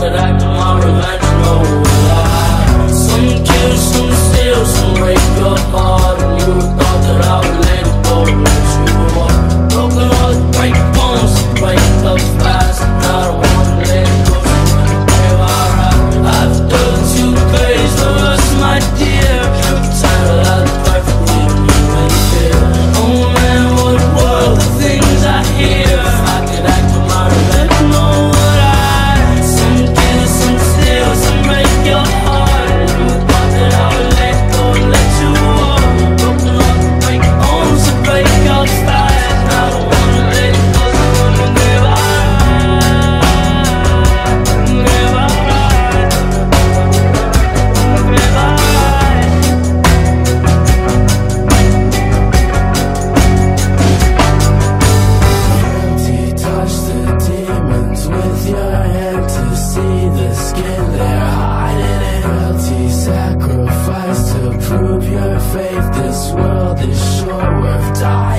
that They're hiding an empty sacrifice To prove your faith. This world is sure worth dying.